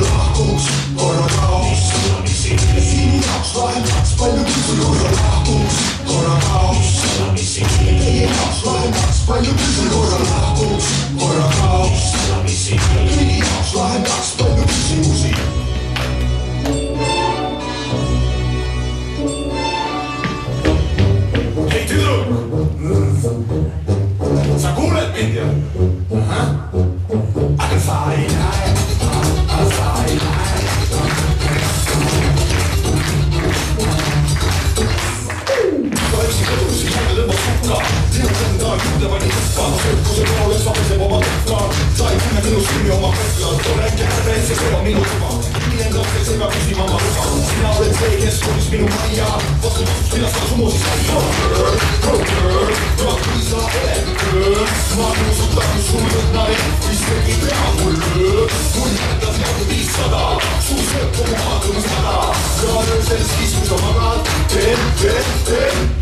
Lahkuks korra kaos, sinu jaoks lahendaks palju küsimusi. Enda juurde pani tuppa, sõrkuse poole sabiseb oma tukka. sa ei tunne minust kinni oma kõhklad, too rääkige ära, see see on minu tuba. hiljem lapsed ei pea küsima oma luba. sina oled see, kes kolis minu majja, vastutust mina saan sumusid saia. tema kui sa oled, ma nuusutan sul lõhnari, isegi pea mul. mul jätas nagu viissada, su sööb kogu maailma sada. ja öösel siis, kui sa magad, teen, teen, teen